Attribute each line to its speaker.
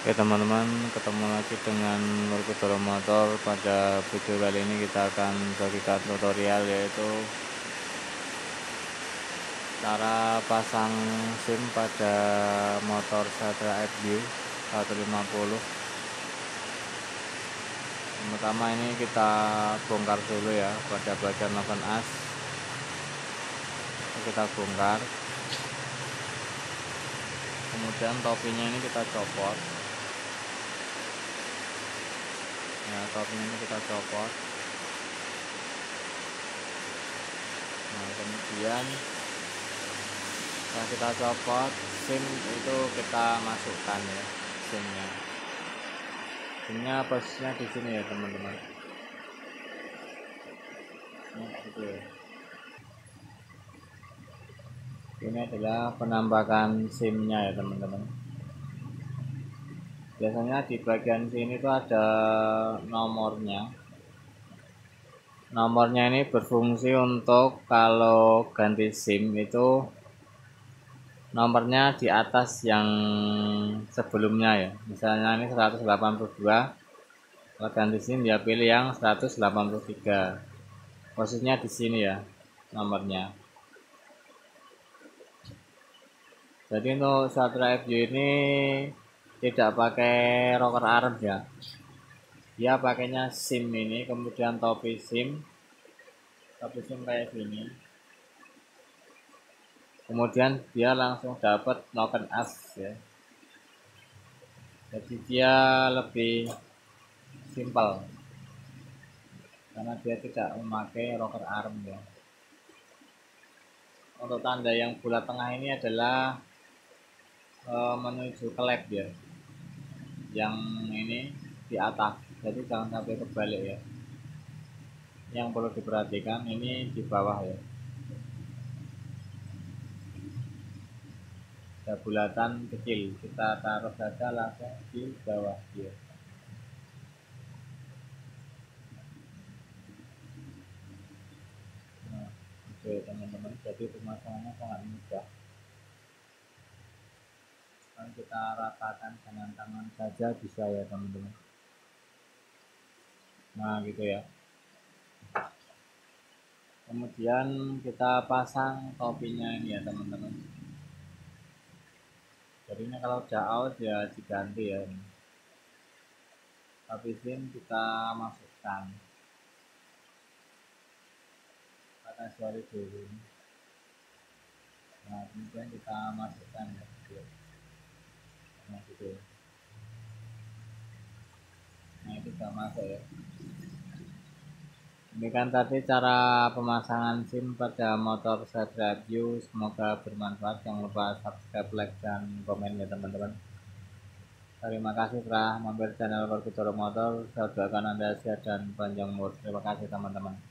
Speaker 1: Oke teman-teman ketemu lagi dengan Merkudoro Motor. Pada video kali ini kita akan bagikan tutorial yaitu cara pasang SIM pada motor Satria FB 150 yang pertama ini kita bongkar dulu ya pada bagian logon as. Kita bongkar. Kemudian topinya ini kita copot nah topnya ini kita copot. Nah kemudian setelah kita copot sim itu kita masukkan ya simnya. Simnya posisinya di sini ya teman-teman. Nah, gitu ya. ini adalah penampakan simnya ya teman-teman biasanya di bagian sini tuh ada nomornya. Nomornya ini berfungsi untuk kalau ganti SIM itu nomornya di atas yang sebelumnya ya. Misalnya ini 182 kalau ganti SIM dia pilih yang 183 posisinya di sini ya nomornya. Jadi untuk Satra FU ini tidak pakai rocker arm ya. Dia pakainya sim ini kemudian topi sim. Topi sim kayak gini. Kemudian dia langsung dapat token as ya. Jadi dia lebih simpel. Karena dia tidak memakai rocker arm ya. Untuk tanda yang bulat tengah ini adalah e, menuju ke lab ya yang ini di atas. Jadi jangan sampai kebalik ya. Yang perlu diperhatikan ini di bawah ya. Ada bulatan kecil. Kita taruh saja langsung di bawah dia. Nah, oke teman-teman. Jadi pemasangannya sangat mudah akan kita ratakan dengan tangan saja bisa ya teman-teman? Nah gitu ya. Kemudian kita pasang topinya ini ya teman-teman. Jadi ini kalau udah out ya diganti ya tapi sim kita masukkan. Pada suara dulu. Nah kemudian kita masukkan ya nah gitu nah itu sudah masuk ya. Demikian tadi cara pemasangan SIM pada motor saya review semoga bermanfaat. Jangan lupa subscribe like dan komen ya teman-teman. Terima kasih telah mampir channel Perkutoro Motor. Saya doakan anda sehat dan panjang umur. Terima kasih teman-teman